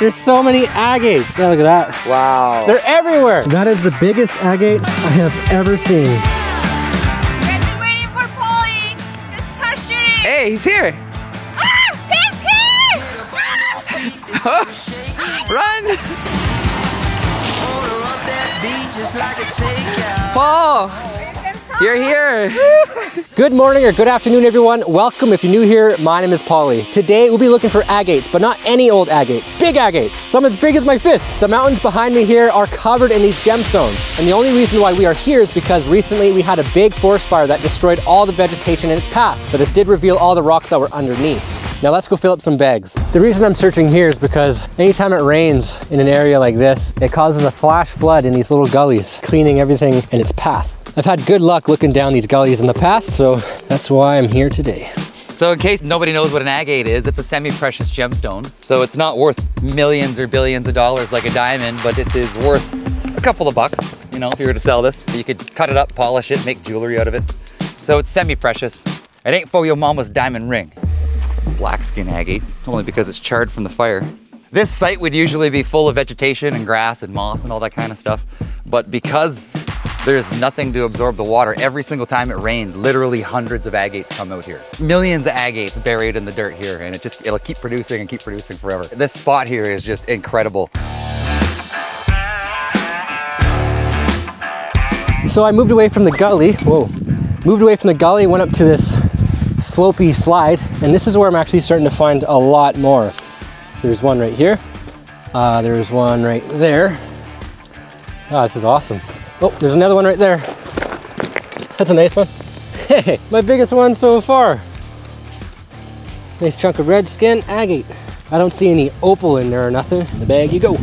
There's so many agates. Yeah, look at that. Wow. They're everywhere. That is the biggest agate I have ever seen. We've been waiting for Pauly. Just start shooting. Hey, he's here. Ah, he's here. Run. Paul, you're here. Good morning or good afternoon, everyone. Welcome. If you're new here, my name is Pauly. Today we'll be looking for agates, but not any old agates. Big agates. Some as big as my fist. The mountains behind me here are covered in these gemstones. And the only reason why we are here is because recently we had a big forest fire that destroyed all the vegetation in its path. But this did reveal all the rocks that were underneath. Now let's go fill up some bags. The reason I'm searching here is because anytime it rains in an area like this, it causes a flash flood in these little gullies, cleaning everything in its path. I've had good luck looking down these gullies in the past, so that's why I'm here today. So in case nobody knows what an agate is, it's a semi-precious gemstone. So it's not worth millions or billions of dollars like a diamond, but it is worth a couple of bucks. You know, if you were to sell this, you could cut it up, polish it, make jewelry out of it. So it's semi-precious. It ain't for your mama's diamond ring. Black skin agate, only because it's charred from the fire. This site would usually be full of vegetation and grass and moss and all that kind of stuff. But because there's nothing to absorb the water, every single time it rains, literally hundreds of agates come out here. Millions of agates buried in the dirt here, and it just, it'll keep producing and keep producing forever. This spot here is just incredible. So I moved away from the gully, whoa, moved away from the gully, went up to this slopey slide, and this is where I'm actually starting to find a lot more. There's one right here. Uh, there's one right there. Oh, this is awesome. Oh, there's another one right there. That's a nice one. Hey, my biggest one so far. Nice chunk of red skin agate. I don't see any opal in there or nothing. In the bag you go.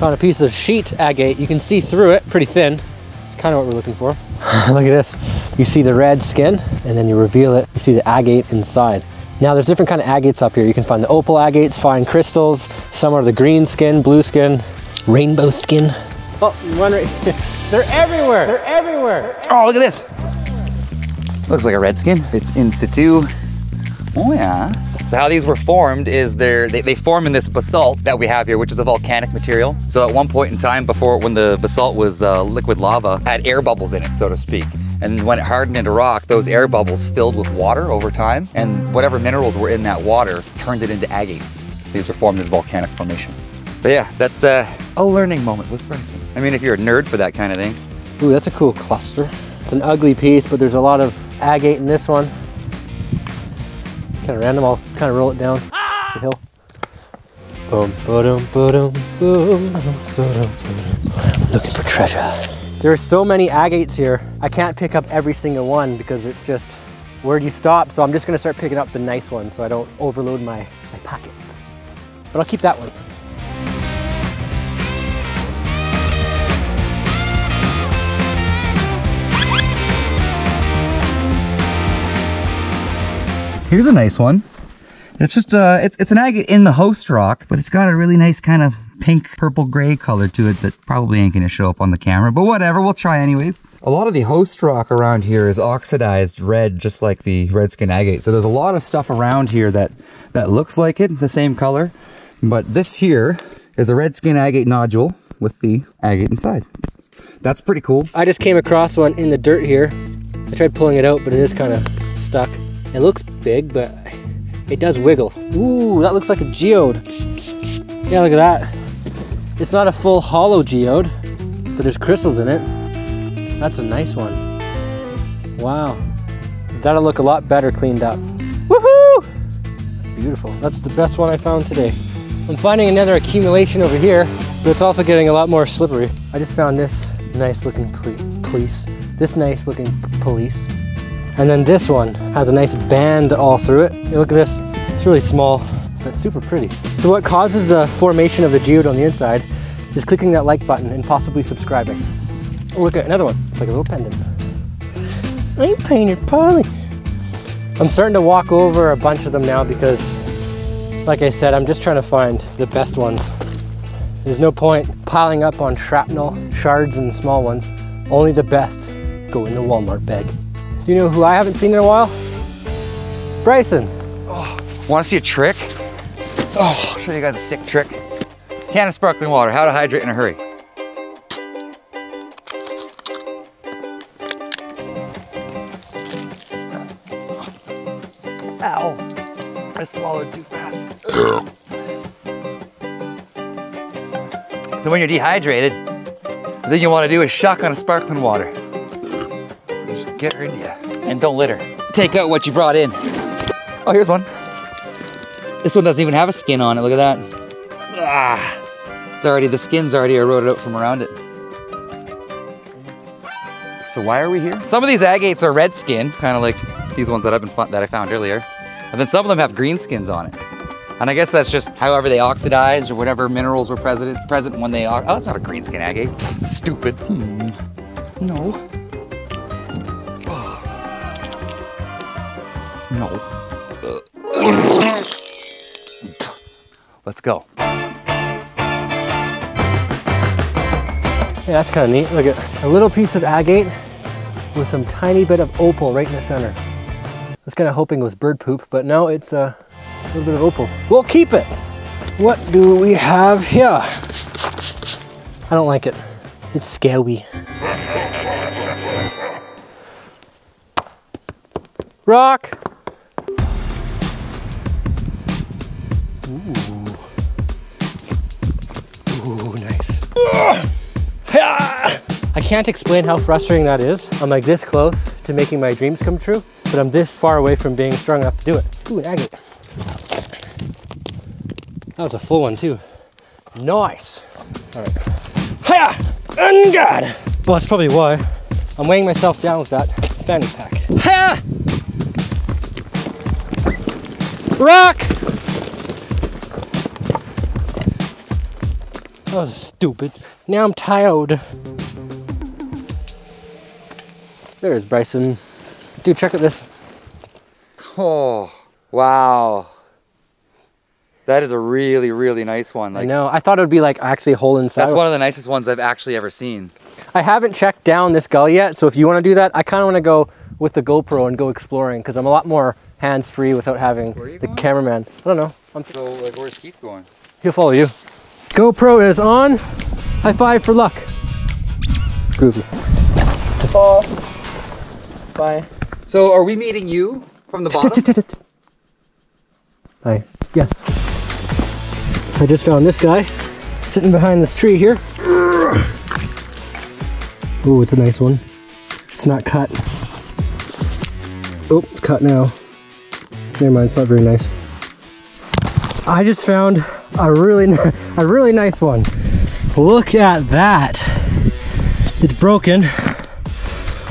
Found a piece of sheet agate. You can see through it, pretty thin. It's kind of what we're looking for. Look at this. You see the red skin and then you reveal it. You see the agate inside. Now there's different kind of agates up here. You can find the opal agates, fine crystals. Some are the green skin, blue skin, rainbow skin. Oh, one right here. They're everywhere. They're everywhere. Oh, look at this. Looks like a red skin. It's in situ. Oh yeah. So how these were formed is they're, they, they form in this basalt that we have here, which is a volcanic material. So at one point in time before, when the basalt was uh, liquid lava, had air bubbles in it, so to speak. And when it hardened into rock, those air bubbles filled with water over time, and whatever minerals were in that water turned it into agates. These were formed in volcanic formation. But yeah, that's uh, a learning moment with Bryson. I mean, if you're a nerd for that kind of thing. Ooh, that's a cool cluster. It's an ugly piece, but there's a lot of agate in this one. It's kind of random. I'll kind of roll it down the hill. Boom, Boom, boom, boom, boom, boom, Looking for treasure. There are so many agates here. I can't pick up every single one because it's just, where do you stop? So I'm just gonna start picking up the nice ones so I don't overload my, my pockets. But I'll keep that one. Here's a nice one. It's just uh, it's it's an agate in the host rock, but it's got a really nice kind of pink, purple, gray color to it that probably ain't gonna show up on the camera, but whatever, we'll try anyways. A lot of the host rock around here is oxidized red, just like the red skin agate. So there's a lot of stuff around here that that looks like it, the same color, but this here is a red skin agate nodule with the agate inside. That's pretty cool. I just came across one in the dirt here. I tried pulling it out, but it is kind of stuck. It looks big, but it does wiggle. Ooh, that looks like a geode. Yeah, look at that. It's not a full hollow geode, but there's crystals in it. That's a nice one. Wow. That'll look a lot better cleaned up. Woohoo! Beautiful. That's the best one I found today. I'm finding another accumulation over here, but it's also getting a lot more slippery. I just found this nice looking police. This nice looking police. And then this one has a nice band all through it. Hey, look at this. It's really small, but super pretty. So what causes the formation of the geode on the inside is clicking that like button and possibly subscribing. Oh, look at another one. It's like a little pendant. I painted Polly. I'm starting to walk over a bunch of them now because, like I said, I'm just trying to find the best ones. There's no point piling up on shrapnel, shards, and small ones. Only the best go in the Walmart bag. Do you know who I haven't seen in a while? Bryson. Oh, want to see a trick? Oh, I'll show you guys a sick trick. Can of sparkling water, how to hydrate in a hurry. Ow, I swallowed too fast. so when you're dehydrated, the thing you want to do is shuck on a sparkling water. Just get her into you. And don't litter. Take out what you brought in. Oh, here's one. This one doesn't even have a skin on it, look at that. Ah, it's already, the skin's already eroded out from around it. So why are we here? Some of these agates are red skin, kind of like these ones that I've been that I found earlier. And then some of them have green skins on it. And I guess that's just however they oxidized or whatever minerals were present present when they. Oh, that's not a green skin agate. Stupid. Hmm. No. No. Let's go. Yeah, that's kind of neat. Look at a little piece of agate with some tiny bit of opal right in the center. I was kind of hoping it was bird poop, but no, it's uh, a little bit of opal. We'll keep it. What do we have here? I don't like it. It's scary. Rock! Ooh. Ooh, nice. Ah! I can't explain how frustrating that is. I'm like this close to making my dreams come true, but I'm this far away from being strong enough to do it. Ooh, an agate. That was a full one too. Nice. All right. Hiya! And God! Well, that's probably why I'm weighing myself down with that fanny pack. Hiya! Rock! That was stupid. Now I'm tired. There's Bryson. Dude, check out this. Oh, wow. That is a really, really nice one. Like, I know. I thought it would be like actually a hole inside. that's one of the nicest ones I've actually ever seen. I haven't checked down this gully yet, so if you want to do that, I kind of want to go with the GoPro and go exploring because I'm a lot more hands-free without having Where are you the going? cameraman. I don't know. I'm, So like where's Keith going? he'll follow you. GoPro is on. High five for luck. Groovy. Oh. Bye. So are we meeting you from the bottom? Hi. Yes. I just found this guy sitting behind this tree here. Ooh, it's a nice one. It's not cut. Oh, it's cut now. Never mind, it's not very nice. I just found a really, a really nice one. Look at that. It's broken.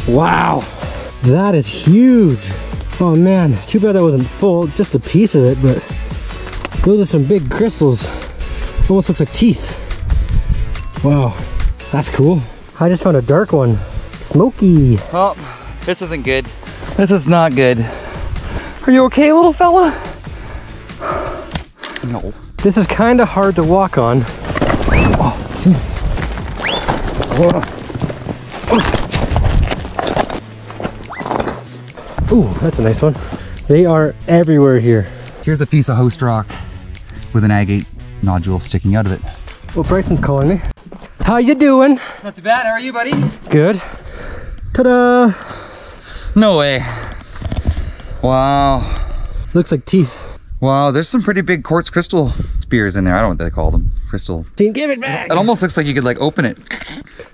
Wow. That is huge. Oh man, too bad that wasn't full. It's just a piece of it, but those are some big crystals. Almost looks like teeth. Wow, that's cool. I just found a dark one. Smoky. Well, this isn't good. This is not good. Are you okay, little fella? No. This is kind of hard to walk on. Oh, Jesus. Ooh, that's a nice one. They are everywhere here. Here's a piece of host rock with an agate nodule sticking out of it. Well, Bryson's calling me. How you doing? Not too bad. How are you, buddy? Good. Ta-da! No way. Wow. Looks like teeth. Wow, there's some pretty big quartz crystal spears in there. I don't know what they call them. Crystal. Dean, give it back. It almost looks like you could like open it.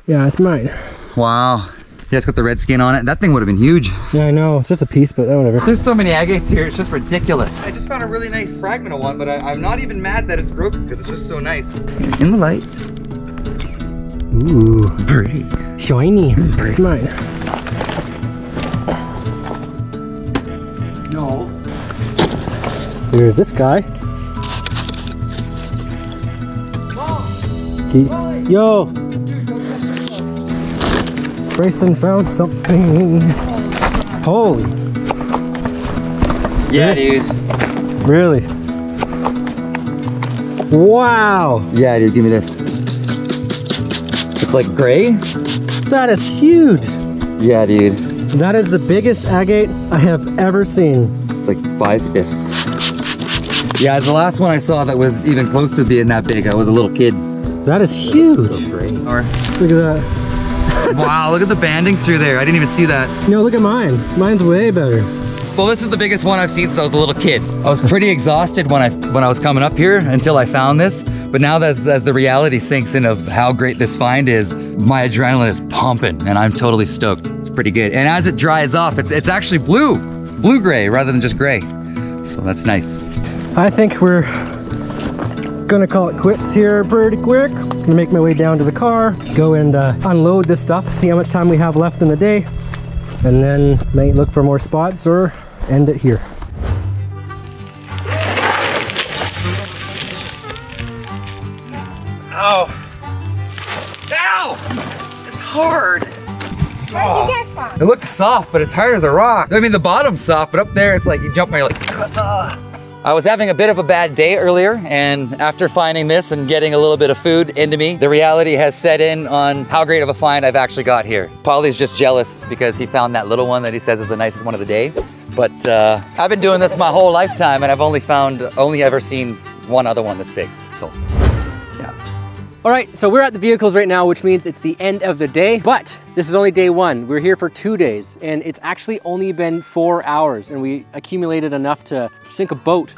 Yeah, it's mine. Wow. Yeah, it's got the red skin on it. That thing would have been huge. Yeah, I know. It's just a piece, but oh, whatever. There's so many agates here, it's just ridiculous. I just found a really nice fragment of one, but I, I'm not even mad that it's broken because it's just so nice. In the light. Ooh, Pretty. shiny. Mm, it's mine. There's this guy. He- Yo! Bryson found something. Holy, Yeah, dude. really? Wow! Yeah, dude, give me this. It's like gray? That is huge! Yeah, dude. That is the biggest agate I have ever seen. It's like five fists. Yeah, the last one I saw that was even close to being that big, I was a little kid. That is huge. Or, Look at that. wow, look at the banding through there. I didn't even see that. No, look at mine. Mine's way better. Well, this is the biggest one I've seen since I was a little kid. I was pretty exhausted when I when I was coming up here until I found this. But now as, as the reality sinks in of how great this find is, my adrenaline is pumping and I'm totally stoked. It's pretty good. And as it dries off, it's it's actually blue, blue gray rather than just gray. So that's nice. I think we're gonna call it quits here pretty quick. Gonna make my way down to the car, go and uh, unload this stuff, see how much time we have left in the day, and then may look for more spots or end it here. Ow! It's hard. Where did you guys find? It looks soft, but it's hard as a rock. I mean, the bottom's soft, but up there, it's like you jump and you're like, "Ah." I was having a bit of a bad day earlier, and after finding this and getting a little bit of food into me, the reality has set in on how great of a find I've actually got here. Pauly's just jealous because he found that little one that he says is the nicest one of the day. But uh, I've been doing this my whole lifetime, and I've only found, only ever seen one other one this big. So. All right, so we're at the vehicles right now, which means it's the end of the day, but this is only day one. We're here for two days, and it's actually only been four hours, and we accumulated enough to sink a boat.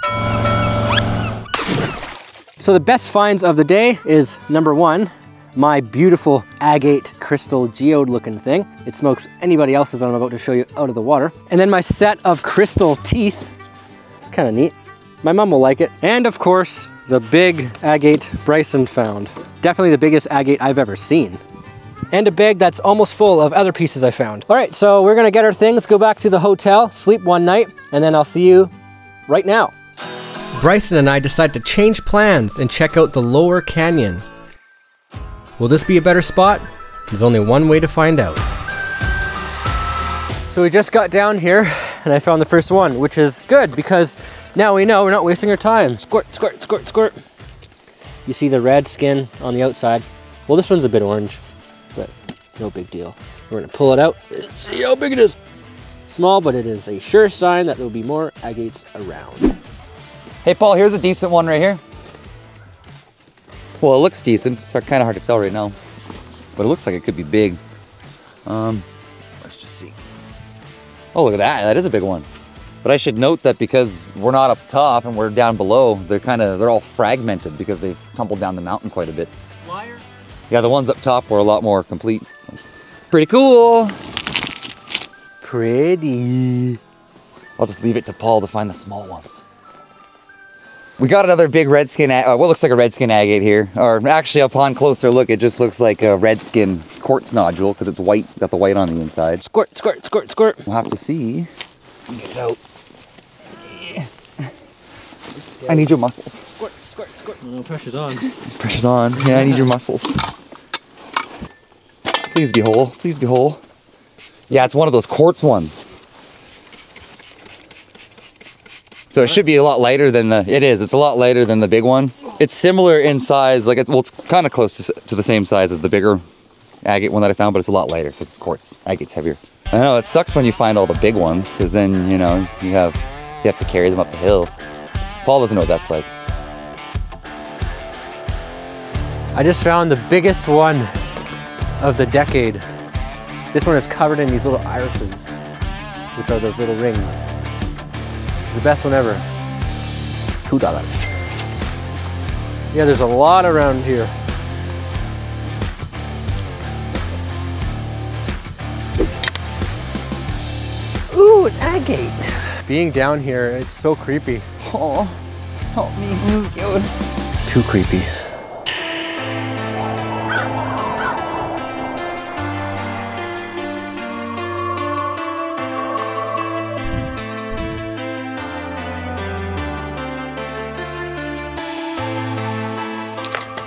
So the best finds of the day is number one, my beautiful agate crystal geode looking thing. It smokes anybody else's I'm about to show you out of the water. And then my set of crystal teeth. It's kind of neat. My mom will like it. And of course, the big agate Bryson found. Definitely the biggest agate I've ever seen. And a bag that's almost full of other pieces I found. All right, so we're gonna get our things, go back to the hotel, sleep one night, and then I'll see you right now. Bryson and I decide to change plans and check out the lower canyon. Will this be a better spot? There's only one way to find out. So we just got down here and I found the first one, which is good because now we know we're not wasting our time. Squirt, squirt, squirt, squirt. You see the red skin on the outside. Well, this one's a bit orange, but no big deal. We're gonna pull it out and see how big it is. Small, but it is a sure sign that there will be more agates around. Hey, Paul, here's a decent one right here. Well, it looks decent. It's kind of hard to tell right now, but it looks like it could be big. Um, let's just see. Oh, look at that. That is a big one. But I should note that because we're not up top and we're down below, they're kind of, they're all fragmented because they've tumbled down the mountain quite a bit. Yeah, the ones up top were a lot more complete. Pretty cool. Pretty. I'll just leave it to Paul to find the small ones. We got another big redskin, a- uh, what looks like a redskin agate here. Or actually, upon closer look, it just looks like a redskin quartz nodule because it's white, got the white on the inside. Squirt, squirt, squirt, squirt. We'll have to see. Get it out. I need your muscles. Squirt, squirt, squirt. No pressure's on. Pressure's on. Yeah, I need your muscles. Please be whole. Please be whole. Yeah, it's one of those quartz ones. So it should be a lot lighter than the. It is. It's a lot lighter than the big one. It's similar in size. Like it's well, it's kind of close to, to the same size as the bigger agate one that I found, but it's a lot lighter because it's quartz. Agate's heavier. I know it sucks when you find all the big ones because then you know you have you have to carry them up the hill. Paul doesn't know what that's like. I just found the biggest one of the decade. This one is covered in these little irises, which are those little rings. It's the best one ever. Two dollars. Yeah, there's a lot around here. Ooh, an agate. Being down here, it's so creepy. Oh, help me! This is good. It's too creepy.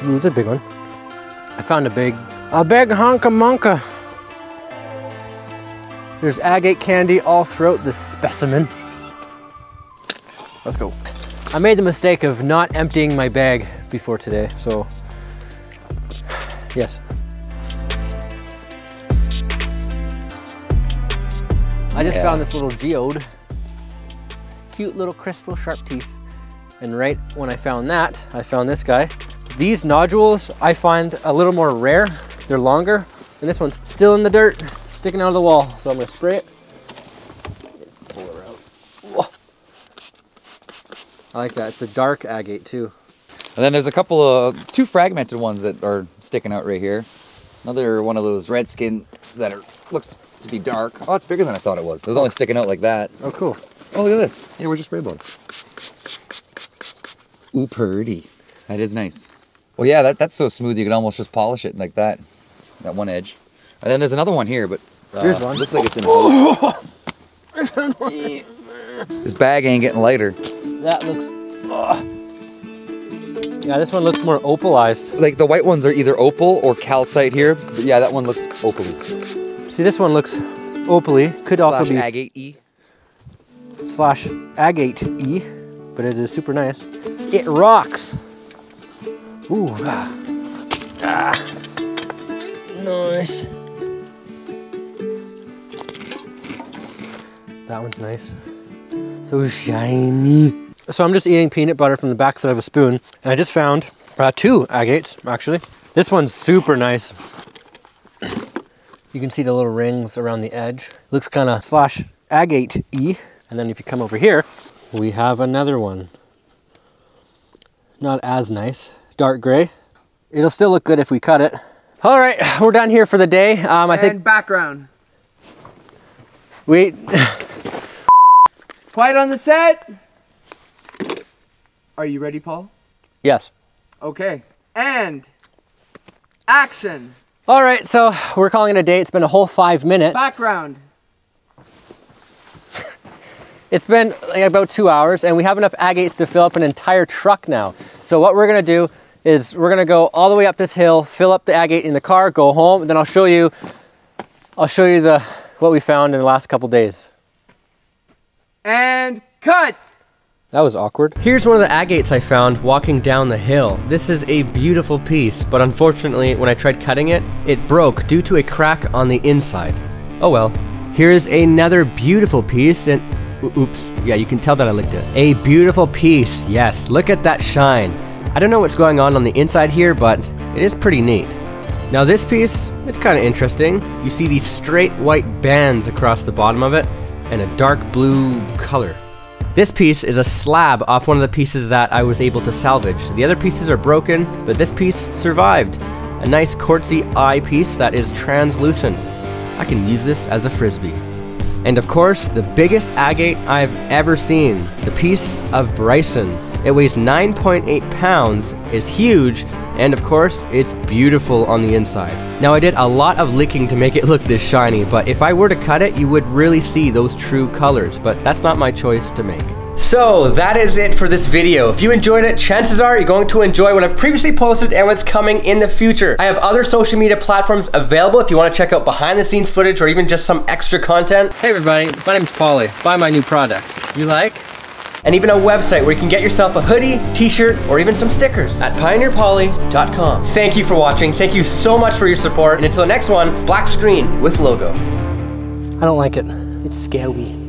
Ooh, it's a big one. I found a big, a big honka monka. There's agate candy all throughout this specimen. Let's go. I made the mistake of not emptying my bag before today, so yes. I just Yeah. found this little geode. Cute little crystal sharp teeth. And right when I found that, I found this guy. These nodules I find a little more rare. They're longer, and this one's still in the dirt, sticking out of the wall. So I'm gonna spray it. Pull her out. Whoa. I like that. It's a dark agate too. And then there's a couple of two fragmented ones that are sticking out right here. Another one of those red skins that are looks to be dark. Oh, it's bigger than I thought it was. It was only sticking out like that. Oh, cool. Oh, look at this. Here, where's your spray board? Ooh, pretty. That is nice. Well, yeah, that, that's so smooth you can almost just polish it like that. That one edge. And then there's another one here, but uh, Here's one. Looks like it's in a This bag ain't getting lighter. That looks. Yeah, this one looks more opalized. Like the white ones are either opal or calcite here. But yeah, that one looks opally. See, this one looks opaly. Could also be agate E. slash agate E, but it is super nice. It rocks. Ooh. Ah. Ah. Nice. That one's nice. So shiny. So I'm just eating peanut butter from the backside of a spoon, and I just found uh, two agates, actually. This one's super nice. You can see the little rings around the edge. Looks kind of slash agate-y. And then if you come over here, we have another one. Not as nice. Dark gray. It'll still look good if we cut it. All right, we're done here for the day. Um, I and think background. Wait. Quiet on the set. Are you ready, Paul? yes. Okay. And action. All right, so we're calling it a day. It's been a whole five minutes. Background. It's been like about two hours and we have enough agates to fill up an entire truck now. So what we're gonna do is we're gonna go all the way up this hill, fill up the agate in the car, go home, and then I'll show you, I'll show you the what we found in the last couple days. And cut. That was awkward. Here's one of the agates I found walking down the hill. This is a beautiful piece, but unfortunately when I tried cutting it, it broke due to a crack on the inside. Oh well. Here is another beautiful piece and oops, yeah, you can tell that I licked it. A beautiful piece. Yes, look at that shine. I don't know what's going on on the inside here, but it is pretty neat. Now this piece, it's kind of interesting. You see these straight white bands across the bottom of it and a dark blue color. This piece is a slab off one of the pieces that I was able to salvage. The other pieces are broken, but this piece survived. A nice quartzy eye piece that is translucent. I can use this as a frisbee. And of course, the biggest agate I've ever seen, the piece of Bryson. It weighs 9.8 pounds, is huge, and of course, it's beautiful on the inside. Now I did a lot of licking to make it look this shiny, but if I were to cut it, you would really see those true colors, but that's not my choice to make. So that is it for this video. If you enjoyed it, chances are you're going to enjoy what I've previously posted and what's coming in the future. I have other social media platforms available if you want to check out behind the scenes footage or even just some extra content. Hey everybody, my name's Pauly. Buy my new product. You like? And even a website where you can get yourself a hoodie, t-shirt, or even some stickers at pioneerpauly.com. Thank you for watching. Thank you so much for your support. And until the next one, black screen with logo. I don't like it. It's scary.